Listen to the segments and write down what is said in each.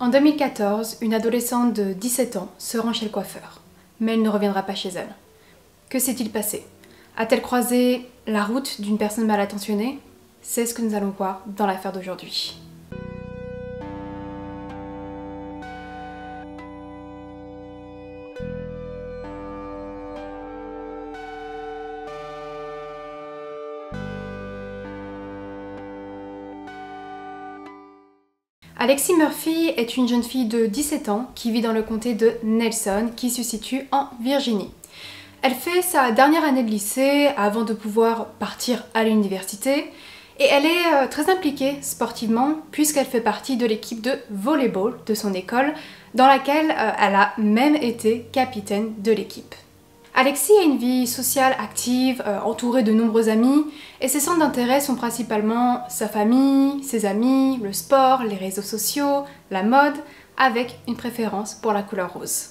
En 2014, une adolescente de 17 ans se rend chez le coiffeur, mais elle ne reviendra pas chez elle. Que s'est-il passé? A-t-elle croisé la route d'une personne mal attentionnée? C'est ce que nous allons voir dans l'affaire d'aujourd'hui. Alexis Murphy est une jeune fille de 17 ans qui vit dans le comté de Nelson qui se situe en Virginie. Elle fait sa dernière année de lycée avant de pouvoir partir à l'université et elle est euh, très impliquée sportivement puisqu'elle fait partie de l'équipe de volleyball de son école dans laquelle euh, elle a même été capitaine de l'équipe. Alexis a une vie sociale active, euh, entourée de nombreux amis, et ses centres d'intérêt sont principalement sa famille, ses amis, le sport, les réseaux sociaux, la mode, avec une préférence pour la couleur rose.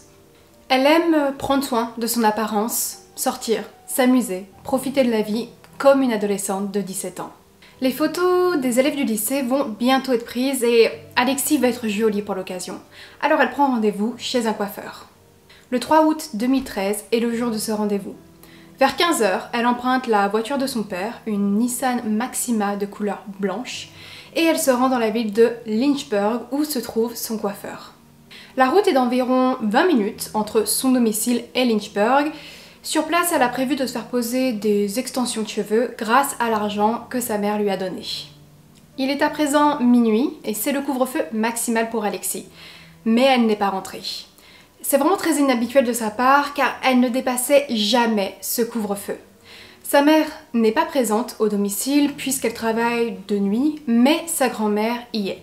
Elle aime prendre soin de son apparence, sortir, s'amuser, profiter de la vie comme une adolescente de 17 ans. Les photos des élèves du lycée vont bientôt être prises et Alexis va être jolie pour l'occasion. Alors elle prend rendez-vous chez un coiffeur. Le 3 août 2013 est le jour de ce rendez-vous. Vers 15h, elle emprunte la voiture de son père, une Nissan Maxima de couleur blanche, et elle se rend dans la ville de Lynchburg où se trouve son coiffeur. La route est d'environ 20 minutes entre son domicile et Lynchburg. Sur place, elle a prévu de se faire poser des extensions de cheveux grâce à l'argent que sa mère lui a donné. Il est à présent minuit et c'est le couvre-feu maximal pour Alexis. Mais elle n'est pas rentrée. C'est vraiment très inhabituel de sa part car elle ne dépassait jamais ce couvre-feu. Sa mère n'est pas présente au domicile puisqu'elle travaille de nuit, mais sa grand-mère y est.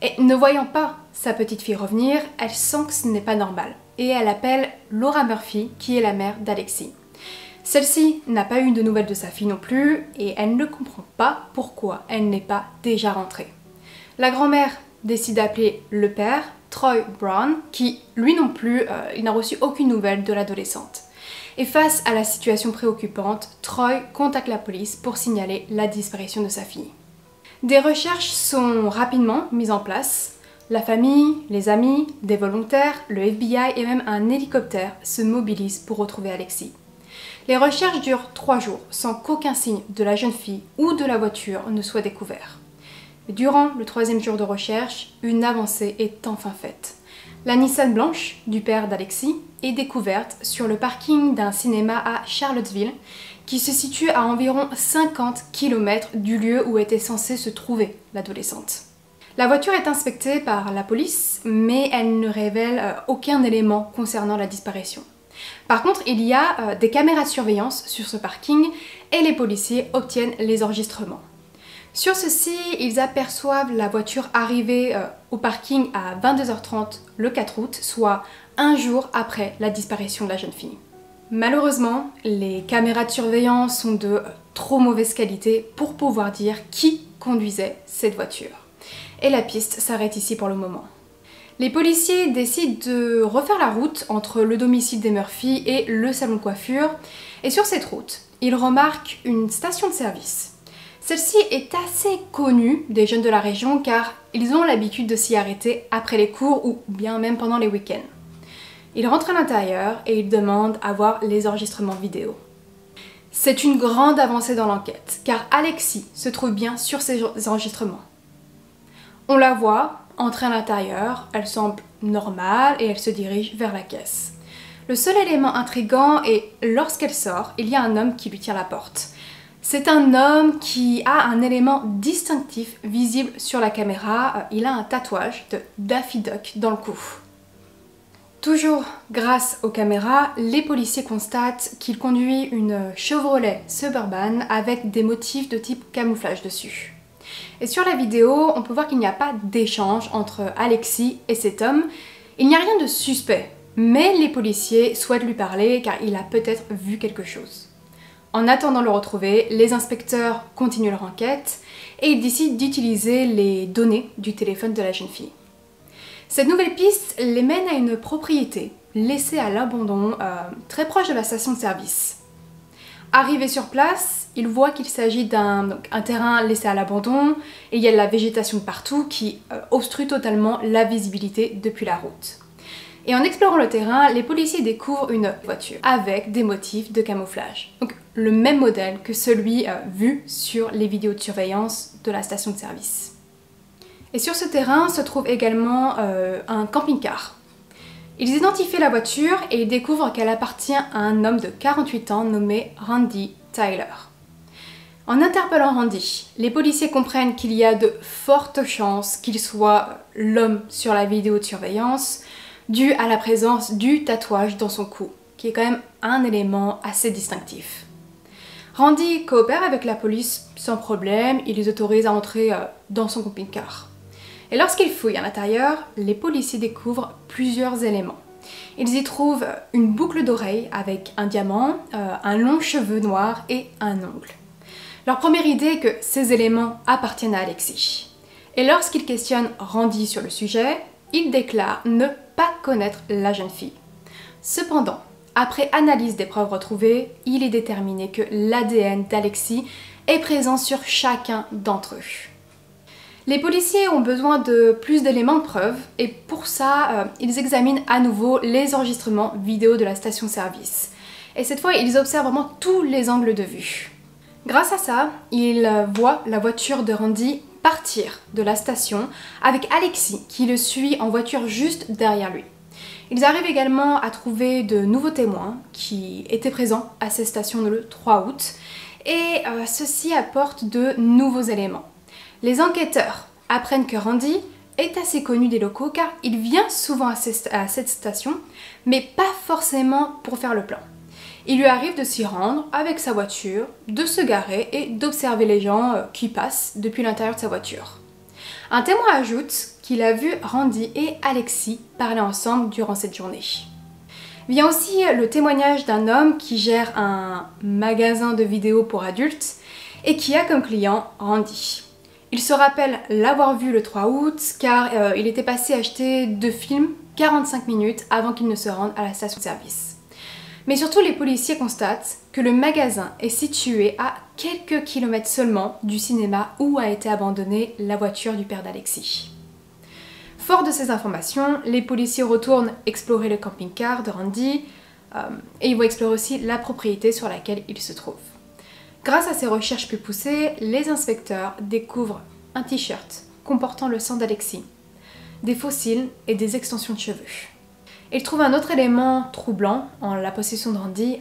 Et ne voyant pas sa petite fille revenir, elle sent que ce n'est pas normal. Et elle appelle Laura Murphy, qui est la mère d'Alexis. Celle-ci n'a pas eu de nouvelles de sa fille non plus, et elle ne comprend pas pourquoi elle n'est pas déjà rentrée. La grand-mère décide d'appeler le père Troy Brown, qui lui non plus, euh, il n'a reçu aucune nouvelle de l'adolescente. Et face à la situation préoccupante, Troy contacte la police pour signaler la disparition de sa fille. Des recherches sont rapidement mises en place. La famille, les amis, des volontaires, le FBI et même un hélicoptère se mobilisent pour retrouver Alexis. Les recherches durent trois jours sans qu'aucun signe de la jeune fille ou de la voiture ne soit découvert. Durant le troisième jour de recherche, une avancée est enfin faite. La Nissan blanche du père d'Alexis est découverte sur le parking d'un cinéma à Charlottesville qui se situe à environ 50 km du lieu où était censée se trouver l'adolescente. La voiture est inspectée par la police, mais elle ne révèle euh, aucun élément concernant la disparition. Par contre, il y a euh, des caméras de surveillance sur ce parking et les policiers obtiennent les enregistrements. Sur ceci, ils aperçoivent la voiture arriver euh, au parking à 22h30 le 4 août, soit un jour après la disparition de la jeune fille. Malheureusement, les caméras de surveillance sont de euh, trop mauvaise qualité pour pouvoir dire qui conduisait cette voiture. Et la piste s'arrête ici pour le moment. Les policiers décident de refaire la route entre le domicile des Murphy et le salon de coiffure, et sur cette route, ils remarquent une station de service. Celle-ci est assez connue des jeunes de la région car ils ont l'habitude de s'y arrêter après les cours ou bien même pendant les week-ends. Ils rentrent à l'intérieur et ils demandent à voir les enregistrements vidéo. C'est une grande avancée dans l'enquête car Alexis se trouve bien sur ces enregistrements. On la voit entrer à l'intérieur, elle semble normale et elle se dirige vers la caisse. Le seul élément intrigant est lorsqu'elle sort, il y a un homme qui lui tient la porte. C'est un homme qui a un élément distinctif visible sur la caméra. Euh, il a un tatouage de Daffy Duck dans le cou. Toujours grâce aux caméras, les policiers constatent qu'il conduit une Chevrolet Suburban avec des motifs de type camouflage dessus. Et sur la vidéo, on peut voir qu'il n'y a pas d'échange entre Alexis et cet homme. Il n'y a rien de suspect, mais les policiers souhaitent lui parler car il a peut-être vu quelque chose. En attendant de le retrouver, les inspecteurs continuent leur enquête et ils décident d'utiliser les données du téléphone de la jeune fille. Cette nouvelle piste les mène à une propriété laissée à l'abandon euh, très proche de la station de service. Arrivé sur place, il voit qu'il s'agit d'un terrain laissé à l'abandon et il y a de la végétation de partout qui euh, obstrue totalement la visibilité depuis la route. Et en explorant le terrain, les policiers découvrent une voiture avec des motifs de camouflage. Donc le même modèle que celui euh, vu sur les vidéos de surveillance de la station de service. Et sur ce terrain se trouve également euh, un camping-car. Ils identifient la voiture et ils découvrent qu'elle appartient à un homme de 48 ans nommé Randy Tyler. En interpellant Randy, les policiers comprennent qu'il y a de fortes chances qu'il soit l'homme sur la vidéo de surveillance, dû à la présence du tatouage dans son cou, qui est quand même un élément assez distinctif. Randy coopère avec la police sans problème, il les autorise à entrer euh, dans son camping-car. Et lorsqu'ils fouillent à l'intérieur, les policiers découvrent plusieurs éléments. Ils y trouvent une boucle d'oreille avec un diamant, euh, un long cheveu noir et un ongle. Leur première idée est que ces éléments appartiennent à Alexis. Et lorsqu'ils questionnent Randy sur le sujet, il déclare ne pas connaître la jeune fille. Cependant, après analyse des preuves retrouvées, il est déterminé que l'ADN d'Alexis est présent sur chacun d'entre eux. Les policiers ont besoin de plus d'éléments de preuve et pour ça, euh, ils examinent à nouveau les enregistrements vidéo de la station-service. Et cette fois, ils observent vraiment tous les angles de vue. Grâce à ça, ils voient la voiture de Randy partir de la station avec Alexis qui le suit en voiture juste derrière lui. Ils arrivent également à trouver de nouveaux témoins qui étaient présents à ces stations le 3 août et euh, ceci apporte de nouveaux éléments. Les enquêteurs apprennent que Randy est assez connu des locaux car il vient souvent à, cette station, mais pas forcément pour faire le plan. Il lui arrive de s'y rendre avec sa voiture, de se garer et d'observer les gens euh, qui passent depuis l'intérieur de sa voiture. Un témoin ajoute qu'il a vu Randy et Alexis parler ensemble durant cette journée. Vient aussi le témoignage d'un homme qui gère un magasin de vidéos pour adultes et qui a comme client Randy. Il se rappelle l'avoir vu le 3 août car euh, il était passé acheter deux films 45 minutes avant qu'il ne se rende à la station de service. Mais surtout les policiers constatent que le magasin est situé à quelques kilomètres seulement du cinéma où a été abandonnée la voiture du père d'Alexis. Fort de ces informations, les policiers retournent explorer le camping-car de Randy euh, et ils vont explorer aussi la propriété sur laquelle il se trouve. Grâce à ces recherches plus poussées, les inspecteurs découvrent un t-shirt comportant le sang d'Alexis, des fossiles et des extensions de cheveux. Ils trouvent un autre élément troublant en la possession de Randy.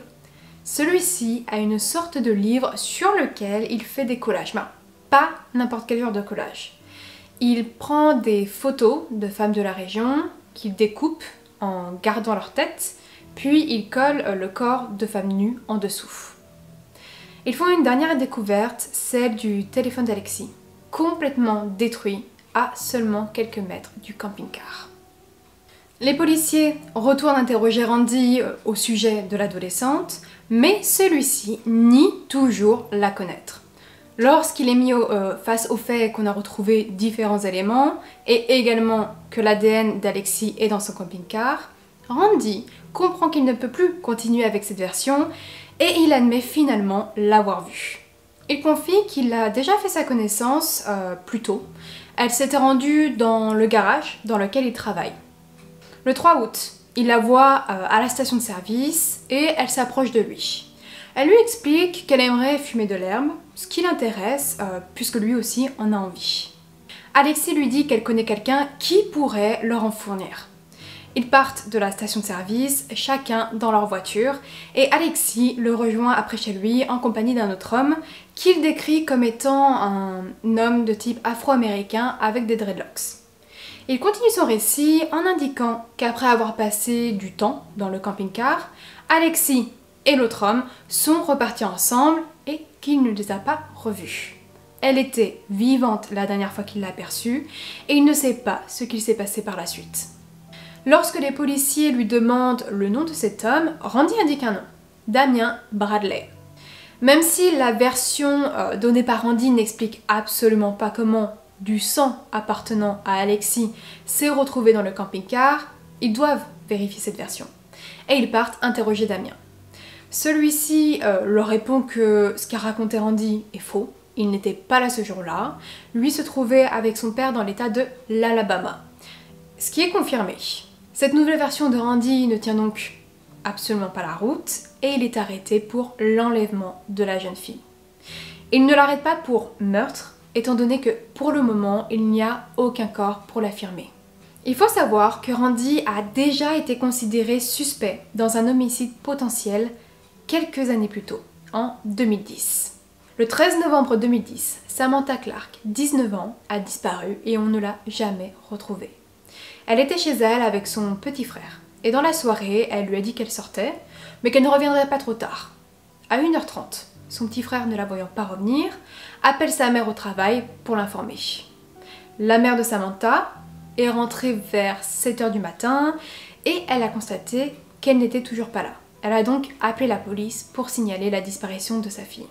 Celui-ci a une sorte de livre sur lequel il fait des collages, pas n'importe quel genre de collage. Il prend des photos de femmes de la région qu'il découpe en gardant leur tête, puis il colle le corps de femmes nues en dessous. Ils font une dernière découverte, celle du téléphone d'Alexis, complètement détruit à seulement quelques mètres du camping-car. Les policiers retournent interroger Randy euh, au sujet de l'adolescente, mais celui-ci nie toujours la connaître. Lorsqu'il est mis euh, face au fait qu'on a retrouvé différents éléments et également que l'ADN d'Alexis est dans son camping-car, Randy comprend qu'il ne peut plus continuer avec cette version et il admet finalement l'avoir vue. Il confie qu'il a déjà fait sa connaissance euh, plus tôt. Elle s'était rendue dans le garage dans lequel il travaille. Le 3 août, il la voit euh, à la station de service et elle s'approche de lui. Elle lui explique qu'elle aimerait fumer de l'herbe, ce qui l'intéresse euh, puisque lui aussi en a envie. Alexis lui dit qu'elle connaît quelqu'un qui pourrait leur en fournir. Ils partent de la station de service, chacun dans leur voiture, et Alexis le rejoint après chez lui en compagnie d'un autre homme qu'il décrit comme étant un homme de type afro-américain avec des dreadlocks. Il continue son récit en indiquant qu'après avoir passé du temps dans le camping-car, Alexis et l'autre homme sont repartis ensemble et qu'il ne les a pas revus. Elle était vivante la dernière fois qu'il l'a aperçue et il ne sait pas ce qu'il s'est passé par la suite. Lorsque les policiers lui demandent le nom de cet homme, Randy indique un nom, Damien Bradley. Même si la version euh, donnée par Randy n'explique absolument pas comment du sang appartenant à Alexis s'est retrouvé dans le camping-car, ils doivent vérifier cette version. Et ils partent interroger Damien. Celui-ci euh, leur répond que ce qu'a raconté Randy est faux, il n'était pas là ce jour-là, lui se trouvait avec son père dans l'état de l'Alabama. Ce qui est confirmé. Cette nouvelle version de Randy ne tient donc absolument pas la route et il est arrêté pour l'enlèvement de la jeune fille. Il ne l'arrête pas pour meurtre, étant donné que pour le moment, il n'y a aucun corps pour l'affirmer. Il faut savoir que Randy a déjà été considéré suspect dans un homicide potentiel quelques années plus tôt, en 2010. Le 13 novembre 2010, Samantha Clark, 19 ans, a disparu et on ne l'a jamais retrouvée. Elle était chez elle avec son petit frère. Et dans la soirée, elle lui a dit qu'elle sortait, mais qu'elle ne reviendrait pas trop tard. À 1h30, son petit frère ne la voyant pas revenir, appelle sa mère au travail pour l'informer. La mère de Samantha est rentrée vers 7h du matin et elle a constaté qu'elle n'était toujours pas là. Elle a donc appelé la police pour signaler la disparition de sa fille.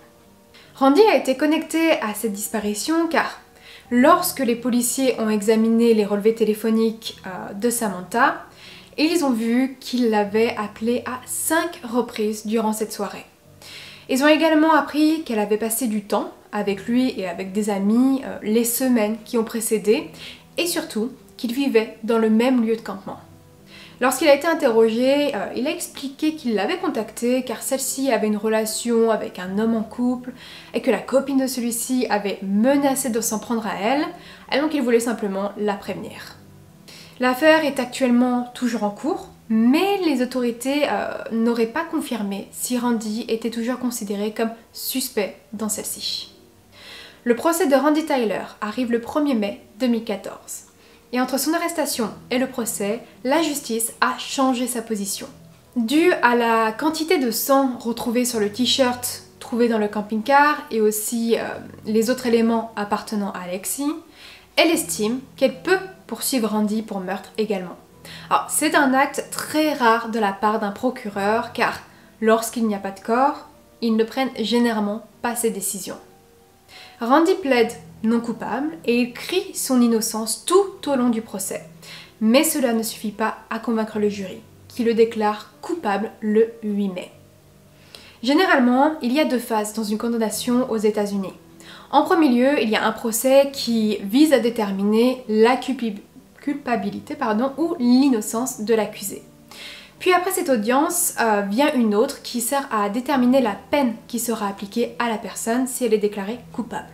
Randy a été connecté à cette disparition car lorsque les policiers ont examiné les relevés téléphoniques euh, de Samantha, ils ont vu qu'il l'avait appelée à 5 reprises durant cette soirée. Ils ont également appris qu'elle avait passé du temps avec lui et avec des amis euh, les semaines qui ont précédé et surtout qu'ils vivaient dans le même lieu de campement. Lorsqu'il a été interrogé, euh, il a expliqué qu'il l'avait contactée car celle-ci avait une relation avec un homme en couple et que la copine de celui-ci avait menacé de s'en prendre à elle, et donc il voulait simplement la prévenir. L'affaire est actuellement toujours en cours, mais les autorités euh, n'auraient pas confirmé si Randy était toujours considéré comme suspect dans celle-ci. Le procès de Randy Tyler arrive le 1er mai 2014. Et entre son arrestation et le procès, la justice a changé sa position. Dû à la quantité de sang retrouvé sur le t-shirt trouvé dans le camping-car et aussi euh, les autres éléments appartenant à Alexis, elle estime qu'elle peut poursuivre Randy pour meurtre également. C'est un acte très rare de la part d'un procureur car lorsqu'il n'y a pas de corps, ils ne prennent généralement pas ces décisions. Randy plaide non coupable et il crie son innocence tout au long du procès. Mais cela ne suffit pas à convaincre le jury, qui le déclare coupable le 8 mai. Généralement, il y a deux phases dans une condamnation aux États-Unis. En premier lieu, il y a un procès qui vise à déterminer la culpabilité ou l'innocence de l'accusé. Puis après cette audience euh, vient une autre qui sert à déterminer la peine qui sera appliquée à la personne si elle est déclarée coupable.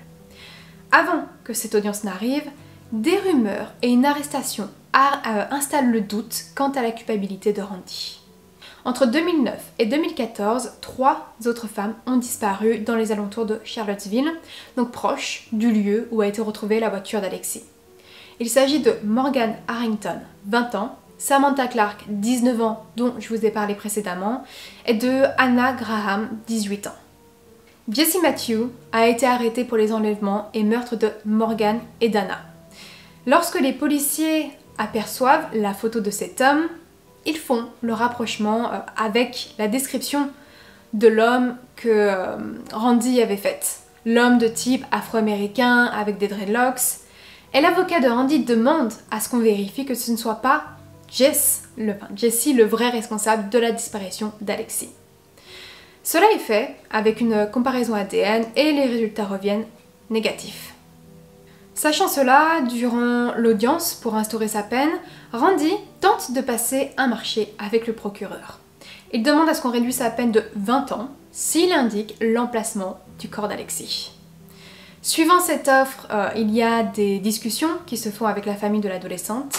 Avant que cette audience n'arrive, des rumeurs et une arrestation euh, installent le doute quant à la culpabilité de Randy. Entre 2009 et 2014, trois autres femmes ont disparu dans les alentours de Charlottesville, donc proche du lieu où a été retrouvée la voiture d'Alexis. Il s'agit de Morgan Harrington, 20 ans, Samantha Clark, 19 ans, dont je vous ai parlé précédemment, et de Anna Graham, 18 ans. Jesse Matthew a été arrêté pour les enlèvements et meurtres de Morgan et Dana. Lorsque les policiers aperçoivent la photo de cet homme, ils font le rapprochement euh, avec la description de l'homme que euh, Randy avait faite. L'homme de type afro-américain avec des dreadlocks. Et l'avocat de Randy demande à ce qu'on vérifie que ce ne soit pas Le, Jesse, le vrai responsable de la disparition d'Alexis. Cela est fait avec une comparaison ADN et les résultats reviennent négatifs. Sachant cela, durant l'audience pour instaurer sa peine, Randy tente de passer un marché avec le procureur. Il demande à ce qu'on réduise sa peine de 20 ans s'il indique l'emplacement du corps d'Alexis. Suivant cette offre, euh, il y a des discussions qui se font avec la famille de l'adolescente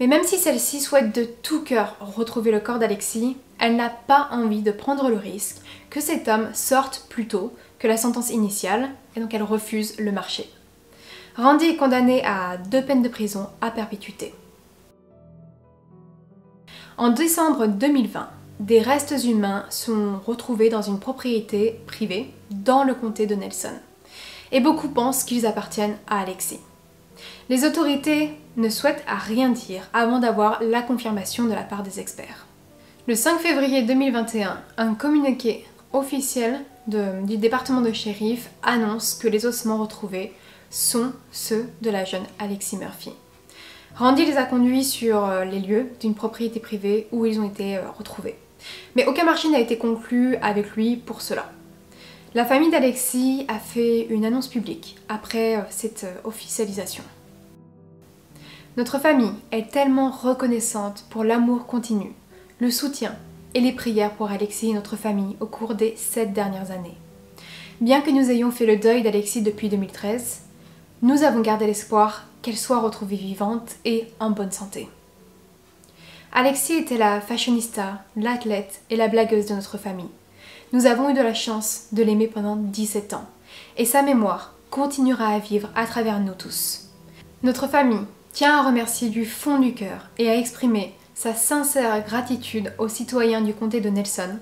mais même si celle-ci souhaite de tout cœur retrouver le corps d'Alexis, elle n'a pas envie de prendre le risque que cet homme sorte plus tôt que la sentence initiale, et donc elle refuse le marché. Randy est condamné à deux peines de prison à perpétuité. En décembre 2020, des restes humains sont retrouvés dans une propriété privée dans le comté de Nelson. Et beaucoup pensent qu'ils appartiennent à Alexis. Les autorités ne souhaitent à rien dire avant d'avoir la confirmation de la part des experts. Le 5 février 2021, un communiqué officiel du département de shérif annonce que les ossements retrouvés sont ceux de la jeune Alexis Murphy. Randy les a conduits sur euh, les lieux d'une propriété privée où ils ont été euh, retrouvés. Mais aucun marché n'a été conclu avec lui pour cela. La famille d'Alexis a fait une annonce publique après euh, cette euh, officialisation. Notre famille est tellement reconnaissante pour l'amour continu, le soutien et les prières pour Alexis et notre famille au cours des sept dernières années. Bien que nous ayons fait le deuil d'Alexis depuis 2013, nous avons gardé l'espoir qu'elle soit retrouvée vivante et en bonne santé. Alexis était la fashionista, l'athlète et la blagueuse de notre famille. Nous avons eu de la chance de l'aimer pendant 17 ans et sa mémoire continuera à vivre à travers nous tous. Notre famille tient à remercier du fond du cœur et à exprimer sa sincère gratitude aux citoyens du comté de Nelson,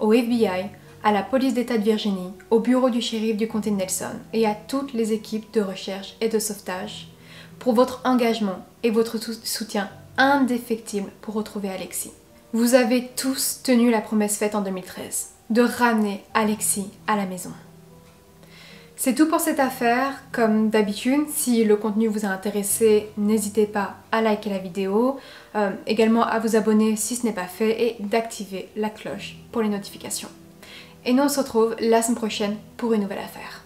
au FBI, à la police d'État de Virginie, au bureau du shérif du comté de Nelson et à toutes les équipes de recherche et de sauvetage pour votre engagement et votre soutien indéfectible pour retrouver Alexis. Vous avez tous tenu la promesse faite en 2013 de ramener Alexis à la maison. C'est tout pour cette affaire. Comme d'habitude, si le contenu vous a intéressé, n'hésitez pas à liker la vidéo, euh, également à vous abonner si ce n'est pas fait et d'activer la cloche pour les notifications. Et nous on se retrouve la semaine prochaine pour une nouvelle affaire.